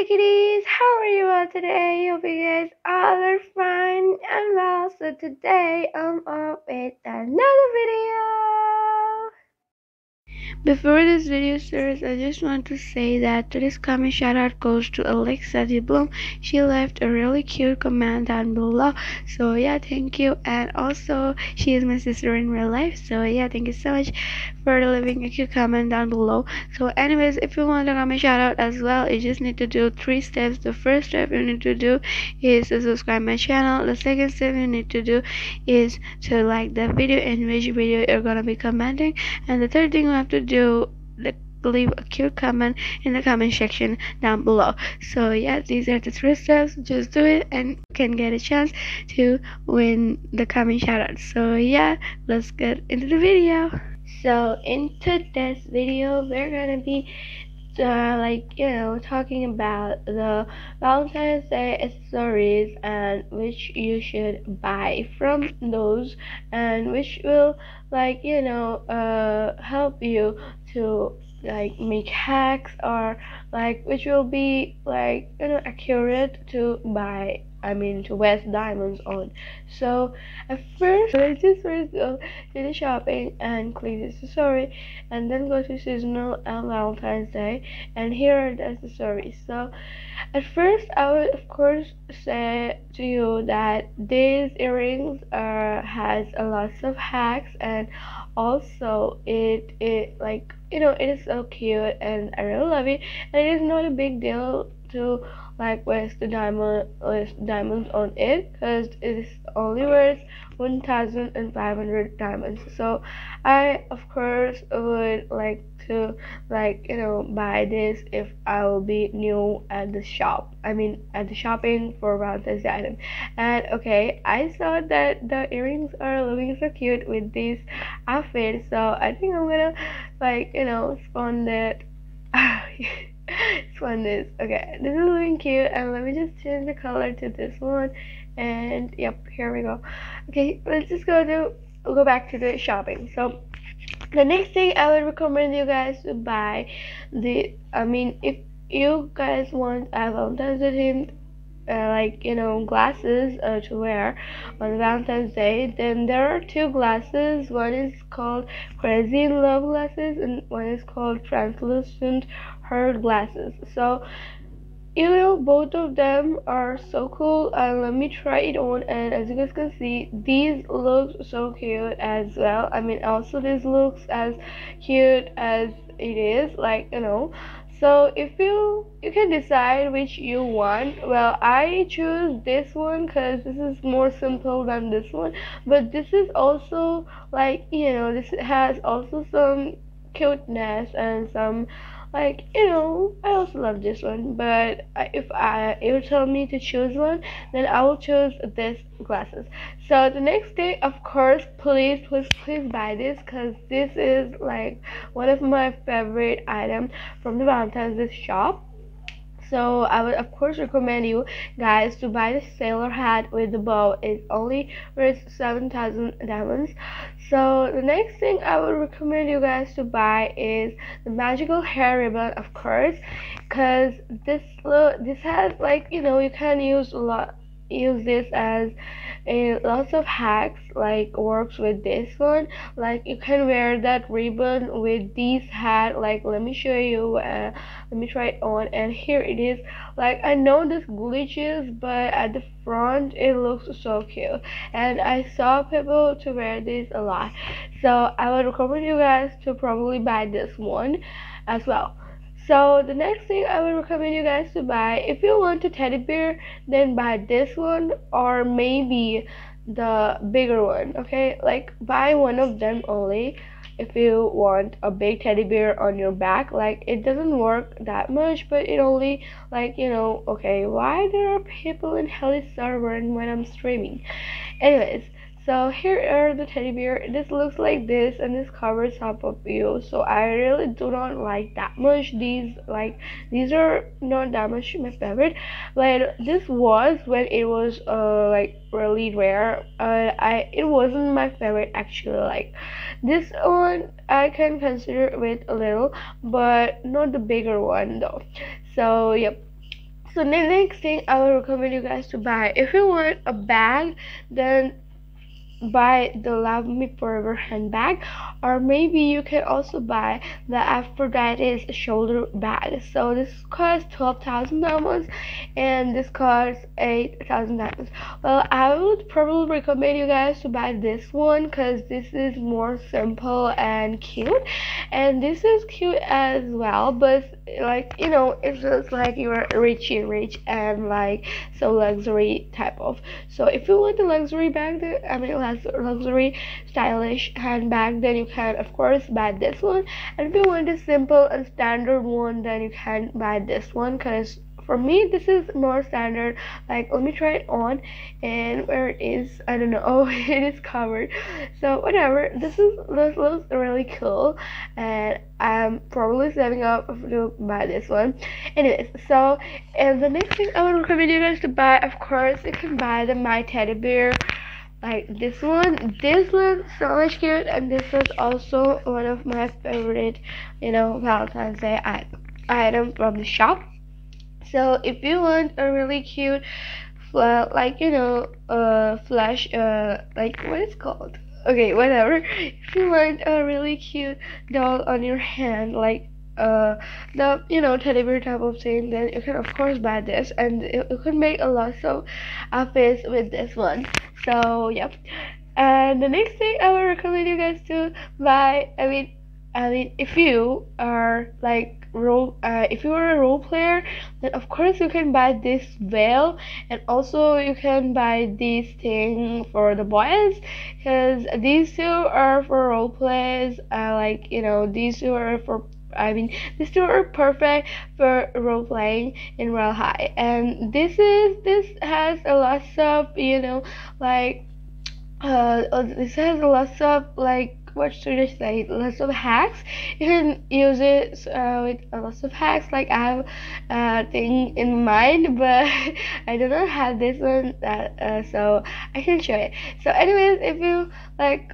Hello kitties, how are you all today? Hope you guys all are fine and well. So today I'm up with another video. Before this video starts, I just want to say that today's comment shout out goes to Alexa de Bloom. She left a really cute comment down below. So yeah, thank you. And also, she is my sister in real life. So yeah, thank you so much for leaving a cute comment down below. So anyways, if you want a comment shout out as well, you just need to do three steps. The first step you need to do is to subscribe my channel. The second step you need to do is to like the video in which video you're gonna be commenting. And the third thing you have to do leave a cute comment in the comment section down below. So yeah these are the three steps. Just do it and can get a chance to win the comment shout out so yeah let's get into the video. So in today's video we're gonna be uh, like you know talking about the valentine's day accessories and which you should buy from those and which will like you know uh help you to like make hacks or like which will be like you know accurate to buy I mean to West Diamonds on. So at first let's just first go to the shopping and clean the accessory and then go to seasonal and Valentine's Day and here are the accessories. So at first I would of course say to you that these earrings are has a lot of hacks and also it it like you know it is so cute and I really love it and it is not a big deal to like waste the diamond waste diamonds on it because it is only worth 1500 diamonds. So i of course would like to like you know buy this if i will be new at the shop. I mean at the shopping for valentine's item. And okay i saw that the earrings are looking so cute with this outfit so i think i'm gonna like you know spawn that one is okay this is looking cute and let me just change the color to this one and yep here we go. Okay let's just go to go back to the shopping. So the next thing i would recommend you guys to buy the i mean if you guys want a valentine's day uh, like you know glasses uh, to wear on Valentine's Day then there are two glasses. One is called crazy in love glasses and one is called translucent heart glasses. So you know both of them are so cool and let me try it on and as you guys can see these look so cute as well. I mean also this looks as cute as it is like you know. So if you you can decide which you want. Well i choose this one because this is more simple than this one but this is also like you know this has also some cuteness and some like you know i also love this one but if i it would tell me to choose one then i will choose this glasses. So the next day of course please please please buy this because this is like one of my favorite items from the valentine's shop so I would of course recommend you guys to buy the sailor hat with the bow. It's only worth 7,000 diamonds. So the next thing I would recommend you guys to buy is the magical hair ribbon of course because this look this has like you know you can use a lot use this as a lots of hacks like works with this one. Like you can wear that ribbon with this hat. Like let me show you uh, let me try it on. And here it is. Like i know this glitches but at the front it looks so cute. And i saw people to wear this a lot. So i would recommend you guys to probably buy this one as well so the next thing I would recommend you guys to buy, if you want a teddy bear, then buy this one or maybe the bigger one. Okay, like buy one of them only if you want a big teddy bear on your back like it doesn't work that much but it only like you know okay why there are people in heli server when i'm streaming anyways so here are the teddy bear. This looks like this and this covers half of you. So i really do not like that much. These like these are not that much my favorite. But this was when it was uh like really rare. Uh i it wasn't my favorite actually. Like this one i can consider with a little but not the bigger one though. So yep. So the next thing I would recommend you guys to buy. If you want a bag then buy the Love Me Forever handbag or maybe you can also buy the Aphrodite's shoulder bag. So this costs 12,000 diamonds and this costs 8,000 diamonds well I would probably recommend you guys to buy this one because this is more simple and cute. And this is cute as well but like you know it's just like you're rich and rich and like so luxury type of. So if you want the luxury bag I mean luxury stylish handbag then you can of course buy this one. And if you want a simple and standard one then you can buy this one because for me this is more standard. Like let me try it on and where it is i don't know oh it is covered. So whatever. This is this looks really cool and i'm probably saving up to buy this one. Anyways so and the next thing i would recommend you guys to buy of course you can buy the my teddy bear like this one. This looks so much cute and this was also one of my favorite you know valentine's day item from the shop so if you want a really cute like you know uh flash uh like what is called? Okay whatever. If you want a really cute doll on your hand like uh the you know teddy bear type of thing then you can of course buy this and you can make a lot of outfits with this one. So yep. And the next thing i would recommend you guys to buy i mean i mean if you are like role uh, if you are a role player then of course you can buy this veil and also you can buy this thing for the boys because these two are for role plays uh, like you know these two are for I mean, these two are perfect for role playing in Royale High, and this is this has a lot of you know like uh this has a lot of like what should I say? Lots of hacks. You can use it uh, with lots of hacks. Like I have a thing in mind but I do not have this one that uh, so I can show it. So anyways if you like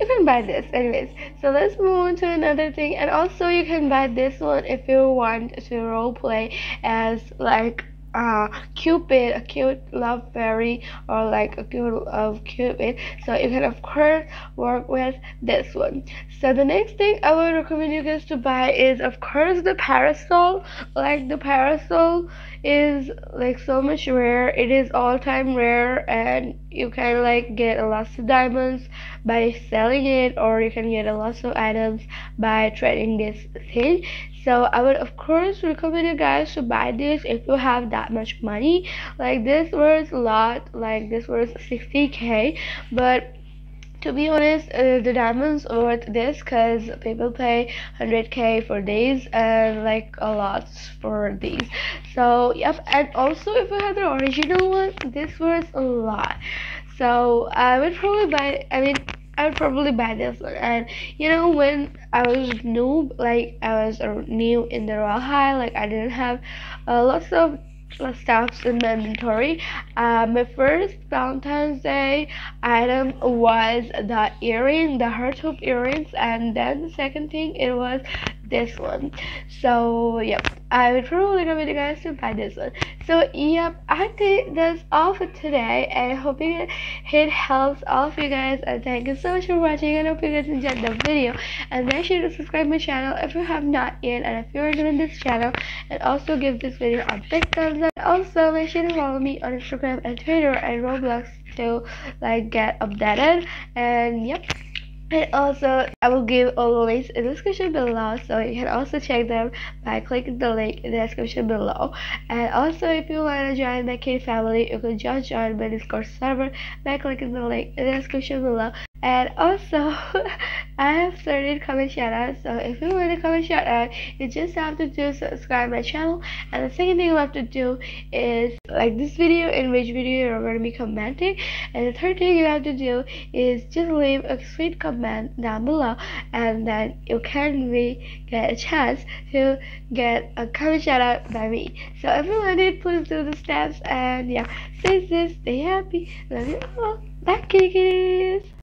you can buy this. Anyways so let's move on to another thing. And also you can buy this one if you want to role play as like uh, Cupid, a cute love fairy, or like a cute of Cupid. So you can of course work with this one. So the next thing I would recommend you guys to buy is of course the parasol. Like the parasol is like so much rare. It is all time rare and you can like get a lot of diamonds by selling it or you can get a lot of items by trading this thing so i would of course recommend you guys to buy this if you have that much money. Like this was a lot. Like this was 60k but to be honest uh, the diamonds worth this because people pay 100k for these and like a lot for these. So yep. And also if you have the original one this was a lot. So i would probably buy i mean I would probably buy this one. And you know, when I was new, like I was uh, new in the Royale High, like I didn't have uh, lots of stuffs in my inventory. Uh, my first Valentine's Day item was the earring, the heart hoop earrings, and then the second thing it was this one. So yep. I would probably recommend you guys to buy this one. So yep i think that's all for today. And i hope it, helps all of you guys. And thank you so much for watching. And I hope you guys enjoyed the video. And make sure to subscribe my channel if you have not yet. And if you're new in this channel and also give this video a big thumbs up. Also make sure to follow me on instagram and twitter and roblox to like get updated. And yep and also, I will give all the links in the description below, so you can also check them by clicking the link in the description below. And also, if you want to join my kid family, you can just join my Discord server by clicking the link in the description below and also I have started comment shout out so if you want to comment shout out you just have to do subscribe my channel. And the second thing you have to do is like this video in which video you're going to be commenting. And the third thing you have to do is just leave a sweet comment down below and then you can be get a chance to get a comment shout out by me. So if you want it please do the steps and yeah stay safe stay happy. Love you all. Bye kitties